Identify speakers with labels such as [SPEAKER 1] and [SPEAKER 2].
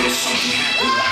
[SPEAKER 1] there's something happening.